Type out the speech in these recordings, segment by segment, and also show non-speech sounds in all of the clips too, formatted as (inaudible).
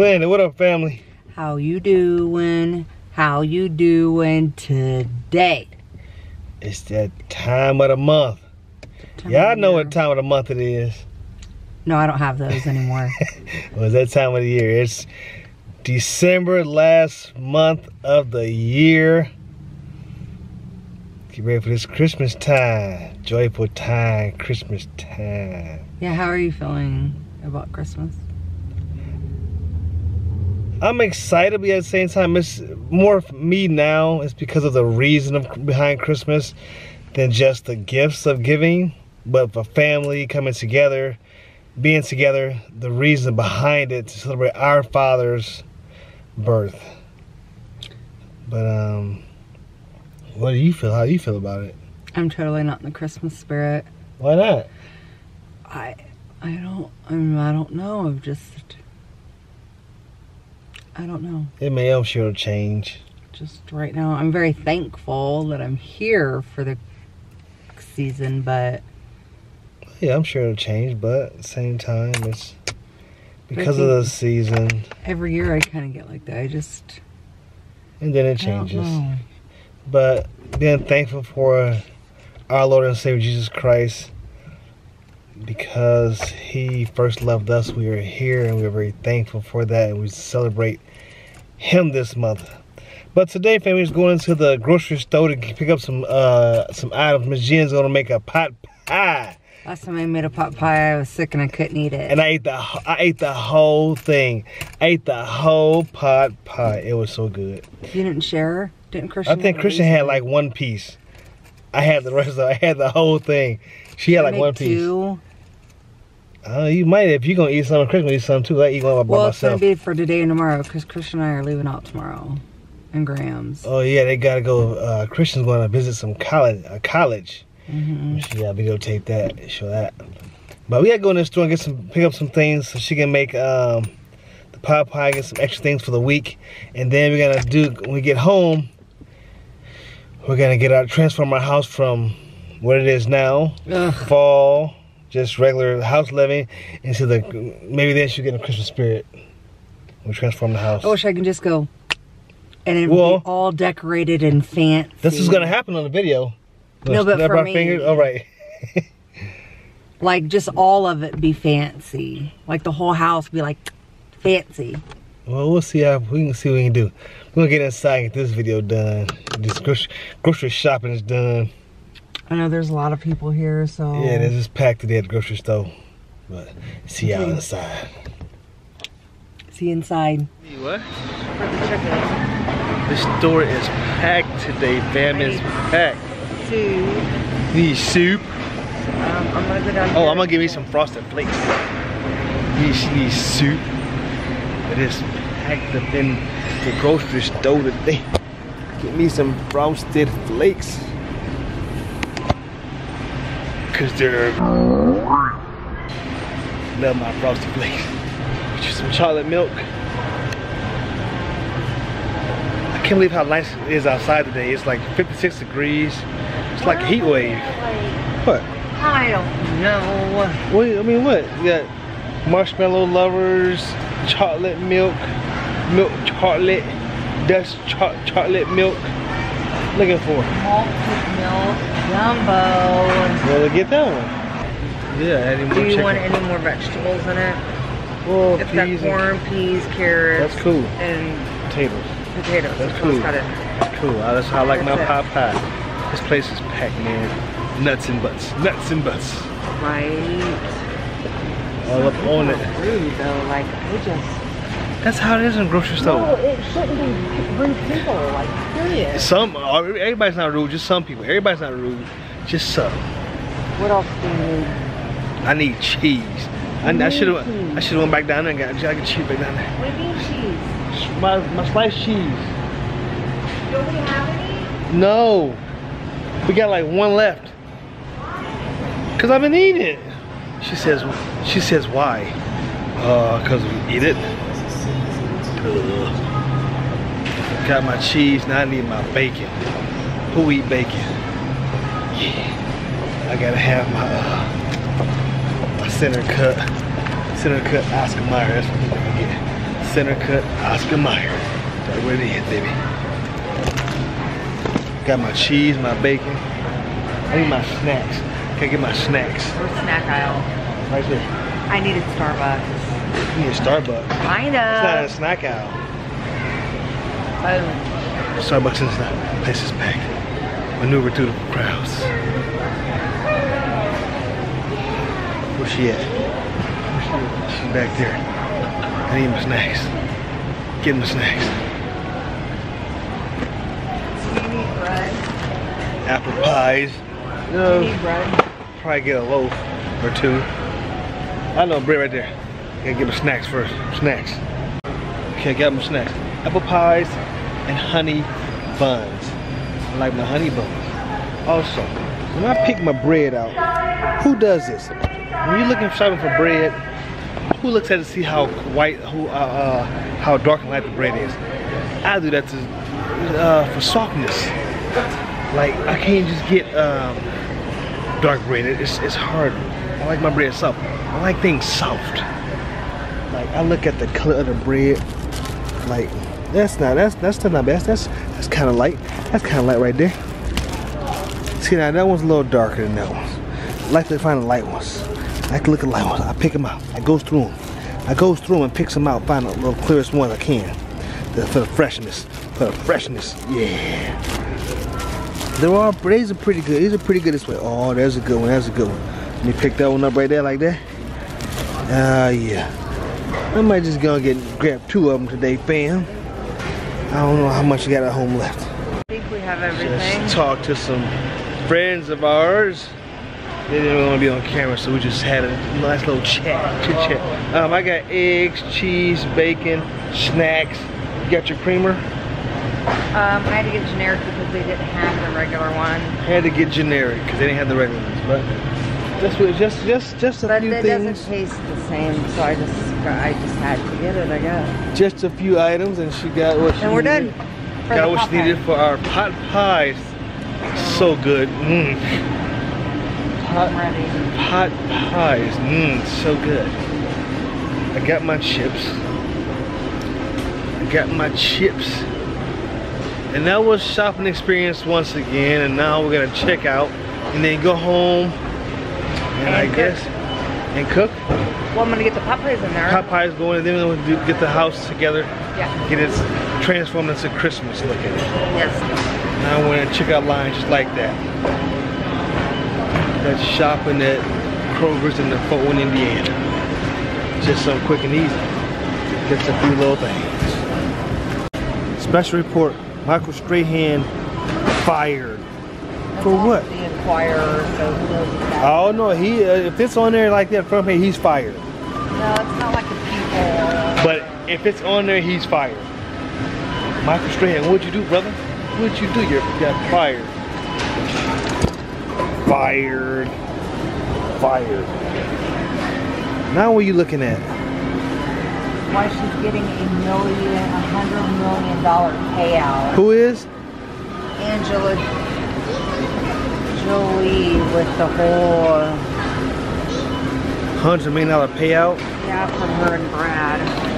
Blended, what up, family? How you doing? How you doing today? It's that time of the month. Y'all know what time of the month it is. No, I don't have those anymore. (laughs) well, it's that time of the year. It's December, last month of the year. Get ready for this Christmas time. Joyful time, Christmas time. yeah, how are you feeling about Christmas? I'm excited, but at the same time, it's more me now. It's because of the reason of behind Christmas than just the gifts of giving, but for family coming together, being together, the reason behind it to celebrate our Father's birth. But um, what do you feel? How do you feel about it? I'm totally not in the Christmas spirit. Why not? I I don't I, mean, I don't know. I've just I don't know. It may, I'm sure, change. Just right now I'm very thankful that I'm here for the season, but Yeah, I'm sure it'll change, but at the same time, it's because of the season, every year I kind of get like that. I just and then it changes. But being thankful for our Lord and Savior Jesus Christ because He first loved us. We are here and we're very thankful for that. And we celebrate Him this month. But today, family is going into the grocery store to pick up some uh, some items. Miss Jen's gonna make a pot pie, Last time I made a pot pie, I was sick and I couldn't eat it. and I ate the I ate the whole thing. I ate the whole pot pie. It was so good. you didn't share? Didn't Christian? I think Christian had like one piece. I had the rest of I had the whole thing. She had like one piece. two. Uh, you might if you're gonna eat something. Chris gonna eat something too. I eat one by Well, it's gonna myself. be for today and tomorrow because Christian and I are leaving out tomorrow, and Graham's. Oh yeah, they gotta go. Uh, Christian's going to visit some college. Uh, college. hmm She gotta videotape that, show that. But we gotta go in the store and get some, pick up some things so she can make um, the pie pie, get some extra things for the week, and then we're gonna do when we get home. We're gonna get our transform our house from what it is now, Ugh. fall, just regular house living, into the maybe then she'll get a Christmas spirit. We transform the house. I wish I can just go, and it Well- be all decorated and fancy. This is gonna happen on the video. No, but for me- fingers? All oh, right. (laughs) Like just all of it be fancy. Like the whole house be like fancy. Well, we'll see how we can see what we can do. We're gonna get inside and get this video done. This grocery, grocery shopping is done. I know there's a lot of people here, so Yeah, this is packed today at the grocery store. But see y'all Okay. inside. see inside. What? The store is packed today, fam. is packed. Soup. Need soup. Um, I'm gonna go down. Oh, I'm gonna give me some frosted flakes. Need, she needs soup. It is packed up in the grocery store today. Get me some frosted flakes. Cause they're love my frosted flakes. Get you some chocolate milk. I can't believe how nice it is outside today. It's like 56 degrees. It's like a heat wave. What? I don't know. What? I mean, what? You got marshmallow lovers, chocolate milk, milk chocolate, Dutch cho chocolate milk. Looking for. Malted milk jumbo. Well, get that one. Yeah, adding more Do you chicken. want any more vegetables in it? Well, It's got peas and corn, peas, carrots, That's cool. and potatoes. potatoes. That's That's cool. That's cool. Uh, That's how I like my That's pot pie. This place is packed, man. Nuts and butts. Nuts and butts. Right. All up on it. Rude though, like I just. That's how it is in grocery store. No, it shouldn't be rude people. Like period. Some, uh, everybody's not rude, just some people. Everybody's not rude, just some. What else do you need? I need cheese. I, I should have I should have went back down there and got, I got cheese back down there. What do you mean cheese? My, my sliced cheese. Don't we have any? No. We got like one left. Cause I've been eating it. She says she says why? Uh cause we eat it. Ugh. Got my cheese, now I need my bacon. Who eat bacon? Yeah. I gotta have my uh, my center cut. Center cut Oscar Mayer, that's what I'm gonna get. Center cut Oscar Mayer. That's what it is, baby. Got my cheese, my bacon. I need my snacks. Can't get my snacks? Where's snack aisle? Right there. I needed Starbucks. You need a Starbucks. Kind of. It's not a snack aisle. Oh, Starbucks is not. Place is packed. Maneuver through the crowds. Where's she at? Where's she at? She's back there. I need my snacks. Get my snacks. Apple pies. No, you need bread? probably get a loaf or two. I know bread right there. Gotta get my snacks first. Snacks. Okay, I got my snacks. Apple pies and honey buns. I like my honey buns. Also, when I pick my bread out, who does this? When you're looking shopping for bread, who looks at it to see how white, who, uh, uh, how dark and light the bread is? I do that to, uh, for softness. Like I can't just get um, dark bread. It's it's hard. I like my bread soft. I like things soft. Like I look at the color of the bread. Like that's not that's that's not bad. That's that's kind of light. That's kind of light right there. See now that one's a little darker than that one. I like to find the light ones. I like to look at the light ones. I pick them out. I goes through them. I goes through them and picks them out. Find the little clearest ones I can. The- for the freshness. For the freshness. Yeah. There are, these are pretty good. These are pretty good this way. Oh, there's a good one. That's a good one. Let me pick that one up right there like that. Ah, yeah. I might just go and get grab two of them today, fam. I don't know how much you got at home left. I think we have everything. Just talk to some friends of ours. They didn't want to be on camera, so we just had a nice little chat, chit chat. Um, I got eggs, cheese, bacon, snacks. You got your creamer? Um, I had to get generic because they didn't have the regular one. I Had to get generic because they didn't have the regular ones, but just just just just a But few it things. doesn't taste the same, so I just I just had to get it, I guess. just a few items and she got what she And we're done. needed. for got the what she needed for our pot pies. So good. Mmm. Pot pies. Mmm, so good. I got my chips. I got my chips. And that was shopping experience once again. And now we're gonna check out and then go home. And, And I cook. guess and cook. Well, I'm gonna get the pot pies in there. Pot pies going and then we'll do, get the house together. yeah. Get it transformed into Christmas looking. Yes. Now we're gonna check out line just like that. That's shopping at Kroger's in the Fort Wayne, Indiana. Just so quick and easy. Just a few little things. Special report, Michael Strahan fired. For what? The Enquirer, so who knows if that. Oh no, he uh, if it's on there like that from page, he's fired. No, it's not like a people. But if it's on there, he's fired. Michael Strahan, what'd you do, brother? What'd you do? You got fired. Fired. Fired. Now what are you looking at? Why she's getting a million, a hundred million dollar payout. Who is? Angela Jolie with the whole, Hundred million dollar payout. yeah, from her and Brad.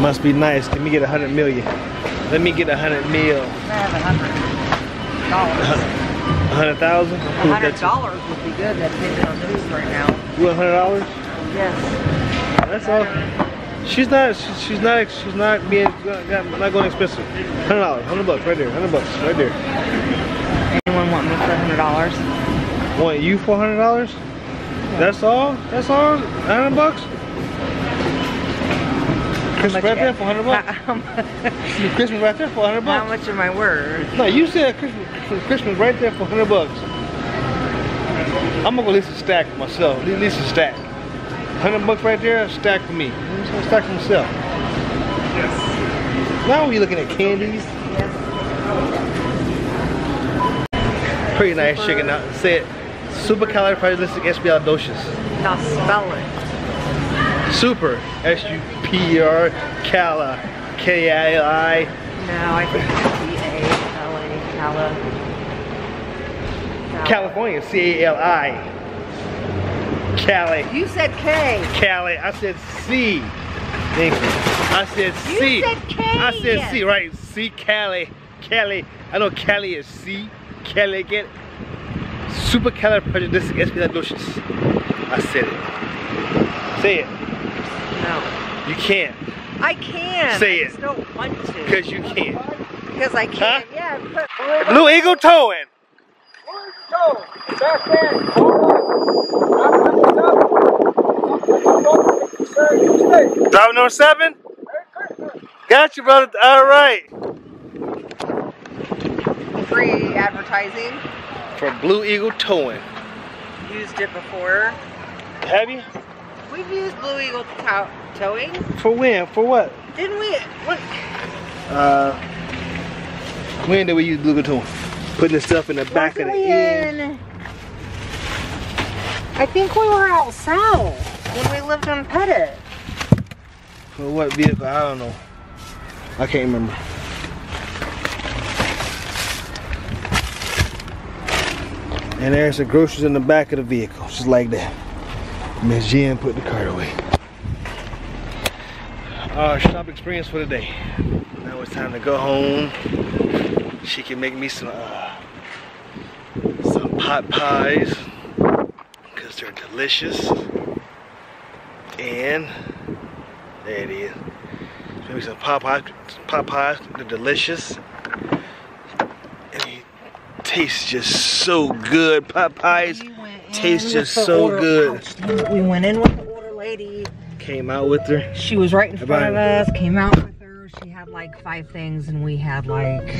Must be nice. Let me get a hundred million. Let me get a hundred mil. I have a hundred thousand? A hundred dollars would be good. That's maybe on news right now. You a hundred dollars? Yes. That's all. She's not. She's, not. She's not being. Not going expensive. Hundred dollars. Hundred bucks right there. Hundred bucks right there. Anyone want me for a hundred dollars? Want you four hundred dollars? That's all? That's all? Hundred bucks? Christmas right there for hundred bucks. (laughs) How, Christmas right there for hundred how bucks. much am I worth? No, you said Christmas, Christmas right there for hundred bucks. I'm gonna go list a stack for myself. At least a stack. Hundred bucks right there, a stack for me. I'm just gonna stack for myself. Yes. Now we looking at candies. Yes. Pretty nice chicken out. Say it. Supercalifragilisticexpialidocious. Now spell it. Super. S-U-P-E-R. Cala. K-I-L-I. No, I think C-A-L-A, Cala. Cala. California. C-A-L-I. Cali. You said K. Cali. I said C. Thank you. I said C. You said K. I said C, right? C, Cali. Cali. I know Cali is C. Cali, get it? Supercalifragilisticexpialidocious. I said it. Say it. No. You can't. I can. Say I it. just don't want to. Because you can't. Because I can. Huh? Yeah. But, Blue Eagle Towing. Driver number seven? Got you, brother. All right. free advertising. For Blue Eagle Towing. Used it before. Have you? We've used Blue Eagle tow- towing. For when? For what? Didn't we? What? Uh, when did we use Blue Eagle Towing? Putting the stuff in the back of the Wasn't in- I think we were out south when we lived in Pettit. For what vehicle? I don't know. I can't remember. And there's the groceries in the back of the vehicle, just like that. Miss Jen put the cart away. Our shop experience for the day. Now it's time to go home. She can make me some uh, some pot pies because they're delicious. And there it is. Maybe some pot pies, pot pies. They're delicious. And they taste just so good. Pot pies taste just so good. We went in with the older lady. Came out with her. She was right in front of us. Came out with her. She had like five things, and we had like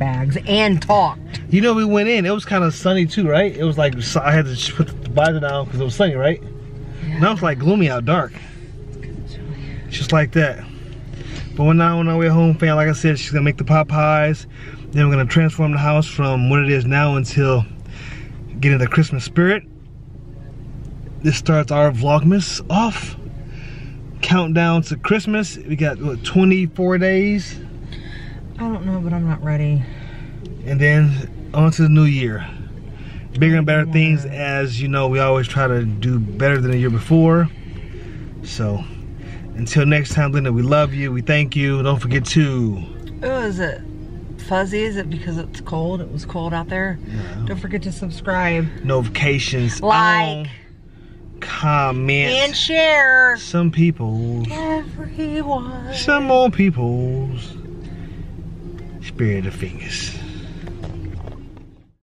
bags and talked. You know, we went in. It was kind of sunny too, right? It was like I had to put the visor down because it was sunny, right? Now it's like gloomy out, dark. Just like that. But we're now on our way home, fam. Like I said, she's gonna make the pot pies. Then we're gonna transform the house from what it is now until getting the Christmas spirit. This starts our Vlogmas off. Countdown to Christmas. We got what 24 days, I don't know, but I'm not ready. and then on to the new year. Bigger and better things, as you know, we always try to do better than the year before. So, until next time, Linda, we love you. We thank you. Don't forget to Oh, is it fuzzy? Is it because it's cold? It was cold out there. Don't forget to subscribe, notifications like, on, comment. and share. some people, Everyone. some more people's spirit of fingers.